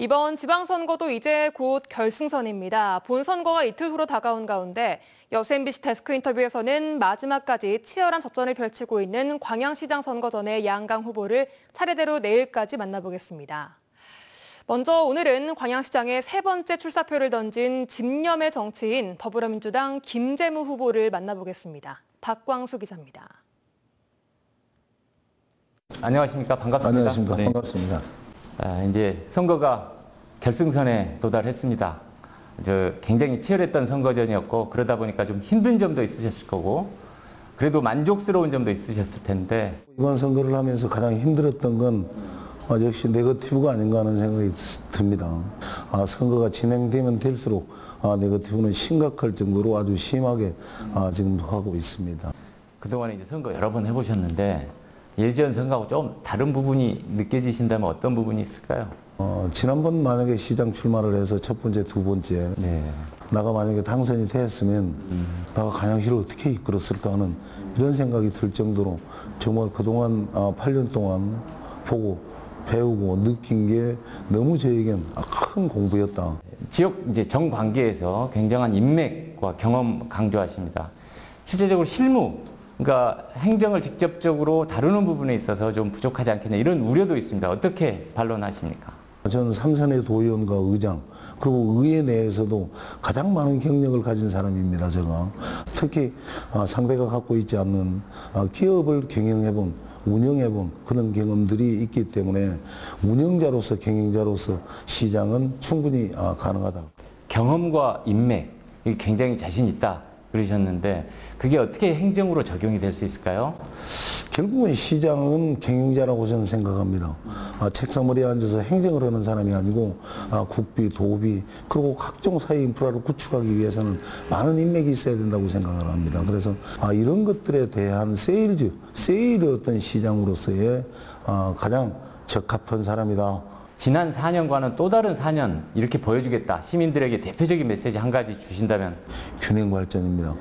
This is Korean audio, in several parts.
이번 지방선거도 이제 곧 결승선입니다. 본선거가 이틀 후로 다가온 가운데 여수 MBC 데스크 인터뷰에서는 마지막까지 치열한 접전을 펼치고 있는 광양시장 선거전의 양강 후보를 차례대로 내일까지 만나보겠습니다. 먼저 오늘은 광양시장의 세 번째 출사표를 던진 집념의 정치인 더불어민주당 김재무 후보를 만나보겠습니다. 박광수 기자입니다. 안녕하십니까 반갑습니다. 안녕하십니까. 네. 반갑습니다. 아, 이제 선거가 결승선에 도달했습니다. 저 굉장히 치열했던 선거전이었고 그러다 보니까 좀 힘든 점도 있으셨을 거고 그래도 만족스러운 점도 있으셨을 텐데 이번 선거를 하면서 가장 힘들었던 건 어, 역시 네거티브가 아닌가 하는 생각이 듭니다. 아, 선거가 진행되면 될수록 아, 네거티브는 심각할 정도로 아주 심하게 아, 지금 하고 있습니다. 그동안에 이제 선거 여러 번 해보셨는데 예전 선거하고 좀 다른 부분이 느껴지신다면 어떤 부분이 있을까요? 어, 지난번 만약에 시장 출마를 해서 첫 번째, 두 번째 네. 나가 만약에 당선이 됐으면 나가 간양시를 어떻게 이끌었을까 하는 이런 생각이 들 정도로 정말 그동안 아, 8년 동안 보고 배우고 느낀 게 너무 저에겐 아, 큰 공부였다. 지역 이제 정 관계에서 굉장한 인맥과 경험 강조하십니다. 실제적으로 실무, 그러니까 행정을 직접적으로 다루는 부분에 있어서 좀 부족하지 않겠냐 이런 우려도 있습니다. 어떻게 반론하십니까? 저는 삼선의 도의원과 의장 그리고 의회 내에서도 가장 많은 경력을 가진 사람입니다. 제가 특히 아, 상대가 갖고 있지 않는 아, 기업을 경영해본 운영해본 그런 경험들이 있기 때문에 운영자로서 경영자로서 시장은 충분히 아, 가능하다. 경험과 인맥, 굉장히 자신 있다 그러셨는데 그게 어떻게 행정으로 적용이 될 수 있을까요? 결국은 시장은 경영자라고 저는 생각합니다. 아, 책상머리에 앉아서 행정을 하는 사람이 아니고 아, 국비, 도비 그리고 각종 사회 인프라를 구축하기 위해서는 많은 인맥이 있어야 된다고 생각을 합니다. 그래서 아, 이런 것들에 대한 세일즈, 세일의 어떤 시장으로서의 아, 가장 적합한 사람이다. 지난 4년과는 또 다른 4년 이렇게 보여주겠다. 시민들에게 대표적인 메시지 한 가지 주신다면 균형 발전입니다.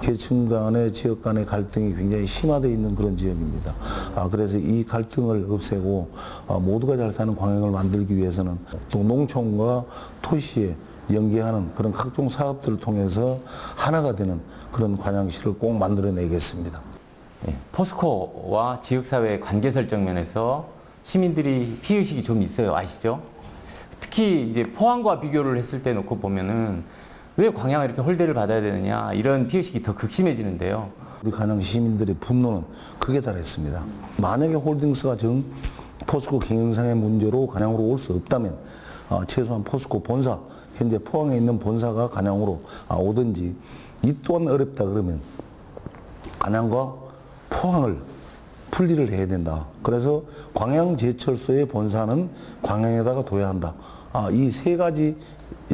계층 간의 지역 간의 갈등이 굉장히 심화되어 있는 그런 지역입니다. 아, 그래서 이 갈등을 없애고 아, 모두가 잘 사는 광양을 만들기 위해서는 또 농촌과 도시에 연계하는 그런 각종 사업들을 통해서 하나가 되는 그런 광양시를 꼭 만들어내겠습니다. 예, 포스코와 지역사회의 관계 설정 면에서 시민들이 피해의식이 좀 있어요. 아시죠? 특히 이제 포항과 비교를 했을 때 놓고 보면은 왜 광양을 이렇게 홀대를 받아야 되느냐 이런 피해의식이 더 극심해지는데요. 우리 간양 시민들의 분노는 극에 달했습니다. 만약에 홀딩스가 정 포스코 경영상의 문제로 간양으로 올 수 없다면 어, 최소한 포스코 본사 현재 포항에 있는 본사가 간양으로 아, 오든지 이 또한 어렵다 그러면 간양과 포항을 분리를 해야 된다. 그래서 광양제철소의 본사는 광양에다가 둬야 한다. 아, 이 세 가지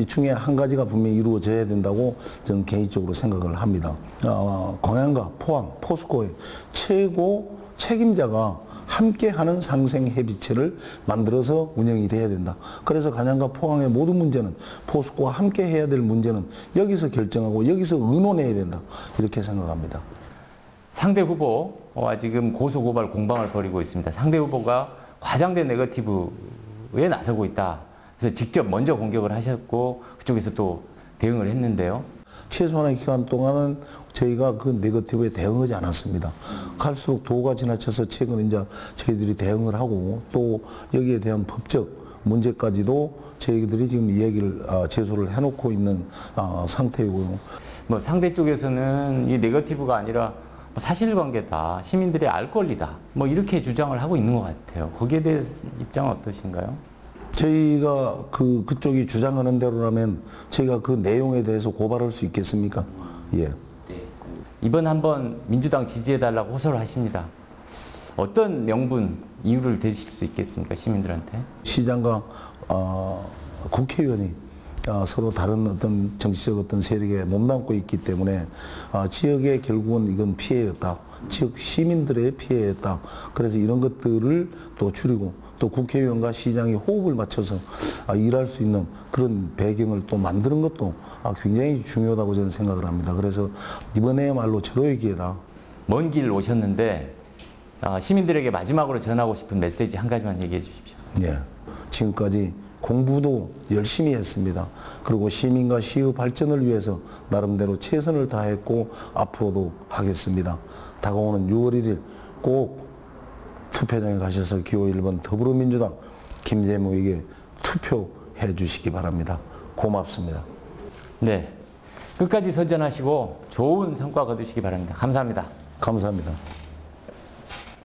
중에 한 가지가 분명히 이루어져야 된다고 저는 개인적으로 생각을 합니다. 아, 광양과 포항, 포스코의 최고 책임자가 함께하는 상생 협의체를 만들어서 운영이 돼야 된다. 그래서 간양과 포항의 모든 문제는 포스코와 함께 해야 될 문제는 여기서 결정하고 여기서 의논해야 된다. 이렇게 생각합니다. 상대 후보 와 지금 고소고발 공방을 벌이고 있습니다. 상대 후보가 과장된 네거티브에 나서고 있다. 그래서 직접 먼저 공격을 하셨고 그쪽에서 또 대응을 했는데요. 최소한의 기간 동안은 저희가 그 네거티브에 대응하지 않았습니다. 갈수록 도가 지나쳐서 최근 이제 저희들이 대응을 하고 또 여기에 대한 법적 문제까지도 저희들이 지금 이야기를 아, 제소를 해놓고 있는 아, 상태이고요. 뭐 상대 쪽에서는 이 네거티브가 아니라 뭐 사실관계다, 시민들의 알 권리다, 뭐 이렇게 주장을 하고 있는 것 같아요. 거기에 대해서 입장은 어떠신가요? 저희가 그 그쪽이 주장하는 대로라면 저희가 그 내용에 대해서 고발할 수 있겠습니까? 예. 이번 한번 민주당 지지해달라고 호소를 하십니다. 어떤 명분, 이유를 대실 수 있겠습니까, 시민들한테? 시장과 어, 국회의원이 어, 서로 다른 어떤 정치적 어떤 세력에 몸담고 있기 때문에 어, 지역에 결국은 이건 피해였다. 지역 시민들의 피해였다. 그래서 이런 것들을 또 줄이고 또 국회의원과 시장이 호흡을 맞춰서 아, 일할 수 있는 그런 배경을 또 만드는 것도 아, 굉장히 중요하다고 저는 생각을 합니다. 그래서 이번에야말로 절호의 기회다. 먼 길 오셨는데 아, 시민들에게 마지막으로 전하고 싶은 메시지 한 가지만 얘기해 주십시오. 예. 지금까지 공부도 열심히 했습니다. 그리고 시민과 시의 발전을 위해서 나름대로 최선을 다했고 앞으로도 하겠습니다. 다가오는 6월 1일 꼭 투표장에 가셔서 기호 1번 더불어민주당 김재무에게 투표해 주시기 바랍니다. 고맙습니다. 네. 끝까지 선전하시고 좋은 성과 거두시기 바랍니다. 감사합니다. 감사합니다.